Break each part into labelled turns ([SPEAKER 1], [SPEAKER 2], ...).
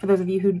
[SPEAKER 1] for those of you who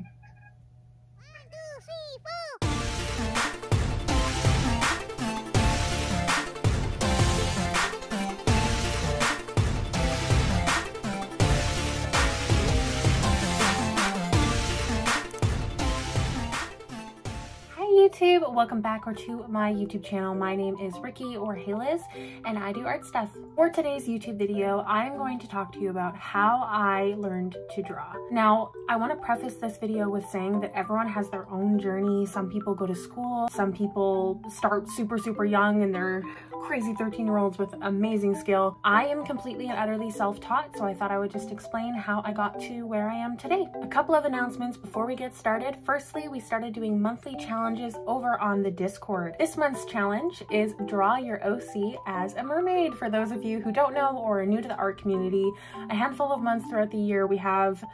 [SPEAKER 1] YouTube, welcome back or to my YouTube channel. My name is Ricky or Hailiiz and I do art stuff. For today's YouTube video, I'm going to talk to you about how I learned to draw. Now, I want to preface this video with saying that everyone has their own journey. Some people go to school, some people start super, super young and they're crazy 13 year olds with amazing skill. I am completely and utterly self-taught, so I thought I would just explain how I got to where I am today. A couple of announcements before we get started. Firstly, we started doing monthly challenges over on the Discord. This month's challenge is draw your OC as a mermaid. For those of you who don't know or are new to the art community, a handful of months throughout the year we have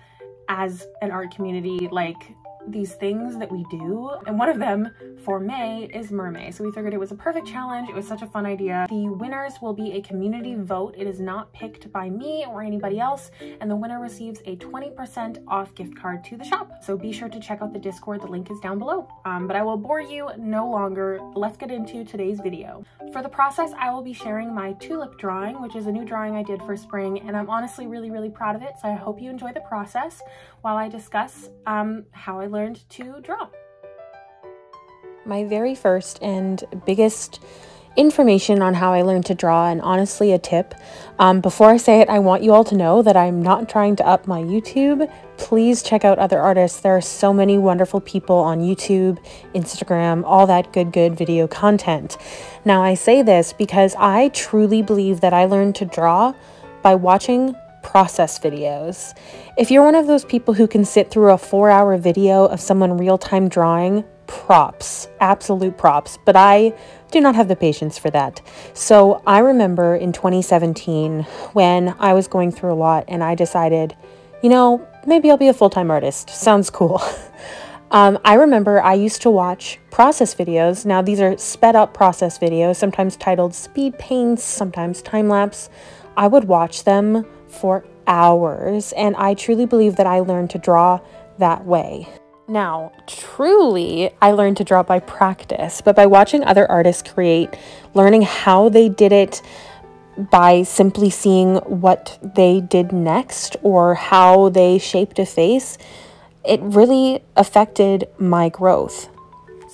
[SPEAKER 1] as an art community like these things that we do. And one of them for May is mermaid. So we figured it was a perfect challenge. It was such a fun idea. The winners will be a community vote. It is not picked by me or anybody else. And the winner receives a 20% off gift card to the shop. So be sure to check out the Discord. The link is down below. Um, but I will bore you no longer. Let's get into today's video. For the process, I will be sharing my tulip drawing, which is a new drawing I did for spring. And I'm honestly really, really proud of it. So I hope you enjoy the process while I discuss um, how I learned to draw.
[SPEAKER 2] My very first and biggest information on how I learned to draw, and honestly, a tip. Um, before I say it, I want you all to know that I'm not trying to up my YouTube. Please check out other artists. There are so many wonderful people on YouTube, Instagram, all that good, good video content. Now, I say this because I truly believe that I learned to draw by watching process videos. If you're one of those people who can sit through a four hour video of someone real time drawing, props, absolute props, but I do not have the patience for that. So I remember in 2017 when I was going through a lot and I decided, you know, maybe I'll be a full time artist. Sounds cool. Um, I remember I used to watch process videos. Now, these are sped up process videos, sometimes titled speed paints, sometimes time lapse. I would watch them for hours, and I truly believe that I learned to draw that way. Now, truly, I learned to draw by practice, but by watching other artists create, learning how they did it by simply seeing what they did next or how they shaped a face, it really affected my growth.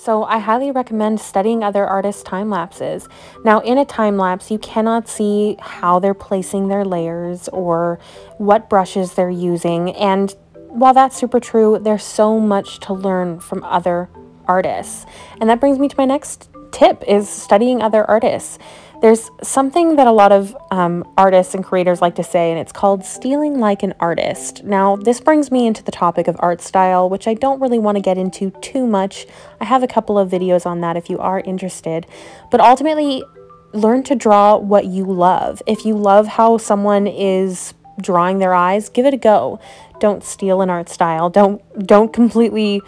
[SPEAKER 2] So I highly recommend studying other artists' time lapses. Now, in a time lapse, you cannot see how they're placing their layers or what brushes they're using. And while that's super true, there's so much to learn from other artists. And that brings me to my next tip is studying other artists. There's something that a lot of um, artists and creators like to say, and it's called stealing like an artist. Now, this brings me into the topic of art style, which I don't really want to get into too much. I have a couple of videos on that if you are interested. But ultimately, learn to draw what you love. If you love how someone is drawing their eyes, give it a go. Don't steal an art style. Don't don't completely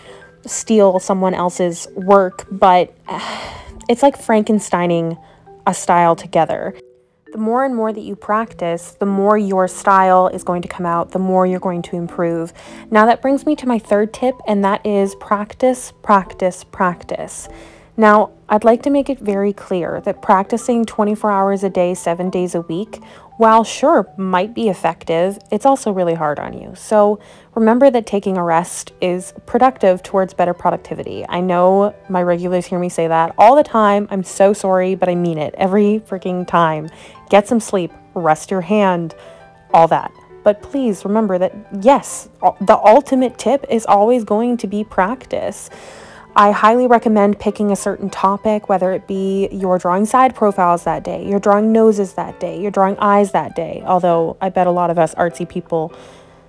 [SPEAKER 2] steal someone else's work, but it's like Frankensteining a style together. The more and more that you practice, the more your style is going to come out, the more you're going to improve. Now, that brings me to my third tip, and that is practice, practice, practice. Now, I'd like to make it very clear that practicing 24 hours a day, seven days a week, while sure might be effective, it's also really hard on you. So remember that taking a rest is productive towards better productivity. I know my regulars hear me say that all the time. I'm so sorry, but I mean it every freaking time. Get some sleep, rest your hand, all that. But please remember that yes, the ultimate tip is always going to be practice. I highly recommend picking a certain topic, whether it be you're drawing side profiles that day, you're drawing noses that day, you're drawing eyes that day. Although I bet a lot of us artsy people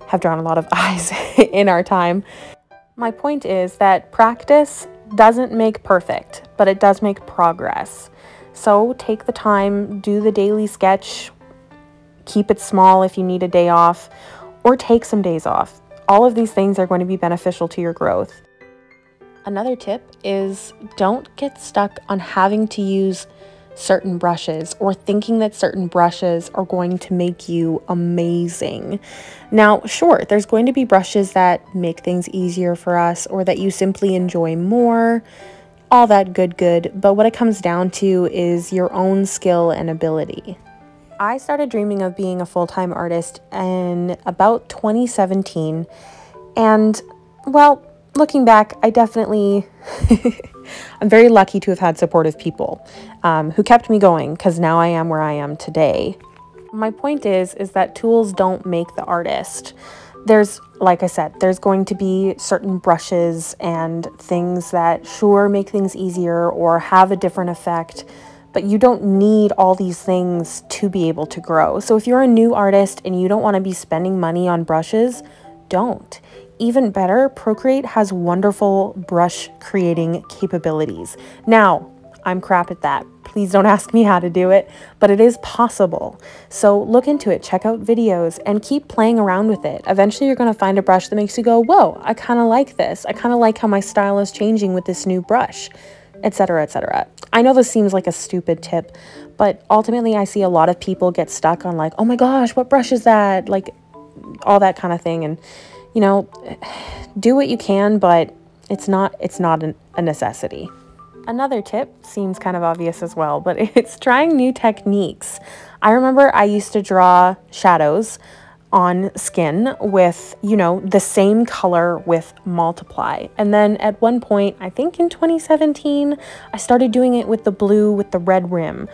[SPEAKER 2] have drawn a lot of eyes in our time. My point is that practice doesn't make perfect, but it does make progress. So take the time, do the daily sketch, keep it small if you need a day off, or take some days off. All of these things are going to be beneficial to your growth. Another tip is don't get stuck on having to use certain brushes or thinking that certain brushes are going to make you amazing. Now, sure, there's going to be brushes that make things easier for us or that you simply enjoy more, all that good, good, but what it comes down to is your own skill and ability. I started dreaming of being a full time artist in about 2017, and well, looking back, I definitely, I'm very lucky to have had supportive people um, who kept me going because now I am where I am today. My point is, is that tools don't make the artist. There's, like I said, there's going to be certain brushes and things that sure make things easier or have a different effect, but you don't need all these things to be able to grow. So if you're a new artist and you don't want to be spending money on brushes, don't. Even better, Procreate has wonderful brush creating capabilities. Now, I'm crap at that. Please don't ask me how to do it, but it is possible. So look into it, check out videos, and keep playing around with it. Eventually, you're going to find a brush that makes you go, Whoa, I kind of like this. I kind of like how my style is changing with this new brush, etc. etc. I know this seems like a stupid tip, but ultimately, I see a lot of people get stuck on, like, oh my gosh, what brush is that? Like, all that kind of thing. And you know, do what you can, but it's not it's not an, a necessity. Another tip seems kind of obvious as well, but it's trying new techniques. I remember I used to draw shadows on skin with, you know, the same color with multiply. And then at one point, I think in 2017, I started doing it with the blue with the red rim.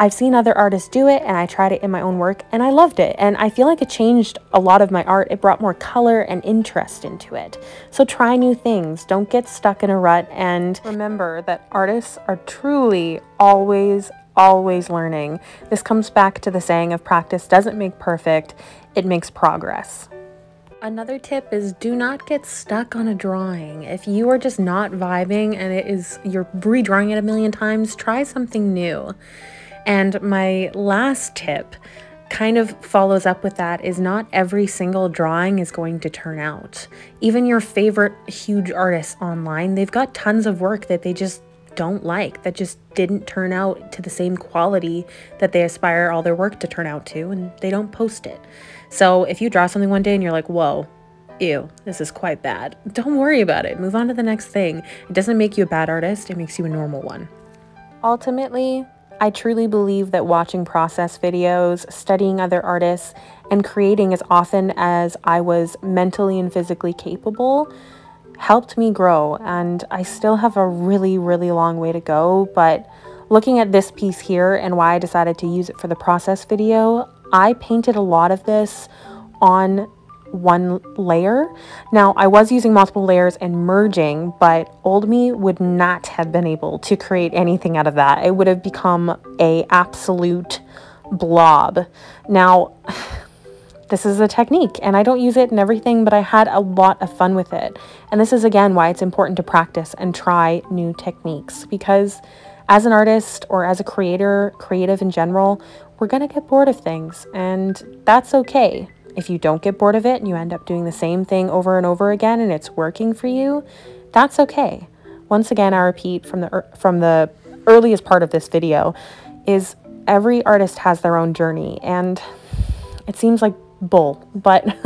[SPEAKER 2] I've seen other artists do it and I tried it in my own work and I loved it. And I feel like it changed a lot of my art. It brought more color and interest into it. So try new things. Don't get stuck in a rut. And remember that artists are truly always, always learning. This comes back to the saying of practice doesn't make perfect, it makes progress. Another tip is do not get stuck on a drawing. If you are just not vibing and it is you're redrawing it a million times, try something new. And my last tip kind of follows up with that is not every single drawing is going to turn out. Even your favorite huge artists online, they've got tons of work that they just don't like, that just didn't turn out to the same quality that they aspire all their work to turn out to, and they don't post it. So if you draw something one day and you're like, whoa, ew, this is quite bad, don't worry about it. Move on to the next thing. It doesn't make you a bad artist, it makes you a normal one. Ultimately, I truly believe that watching process videos, studying other artists, and creating as often as I was mentally and physically capable helped me grow. And I still have a really, really long way to go. But looking at this piece here and why I decided to use it for the process video, I painted a lot of this on one layer. Now, I was using multiple layers and merging, but old me would not have been able to create anything out of that. It would have become a absolute blob. Now, this is a technique and I don't use it in everything, but I had a lot of fun with it. And this is again why it's important to practice and try new techniques because as an artist or as a creator, creative in general, we're going to get bored of things and that's okay. If you don't get bored of it and you end up doing the same thing over and over again and it's working for you, that's okay. Once again, I repeat from the from the earliest part of this video is every artist has their own journey and it seems like bull, but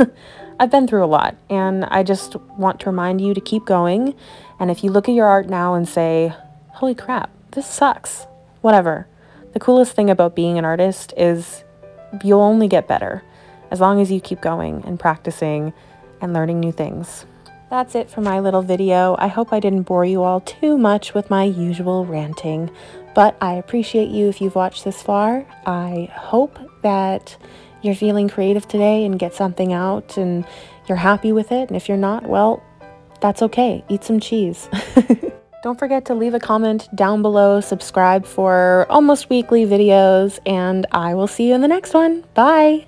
[SPEAKER 2] I've been through a lot and I just want to remind you to keep going. And if you look at your art now and say, "Holy crap, this sucks." Whatever. The coolest thing about being an artist is you'll only get better as long as you keep going and practicing and learning new things. That's it for my little video. I hope I didn't bore you all too much with my usual ranting, but I appreciate you if you've watched this far. I hope that you're feeling creative today and get something out and you're happy with it. And if you're not, well, that's okay. Eat some cheese. Don't forget to leave a comment down below, subscribe for almost weekly videos, and I will see you in the next one. Bye!